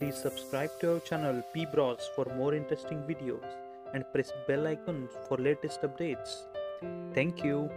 Please subscribe to our channel PBross for more interesting videos and press bell icon for latest updates. Thank you.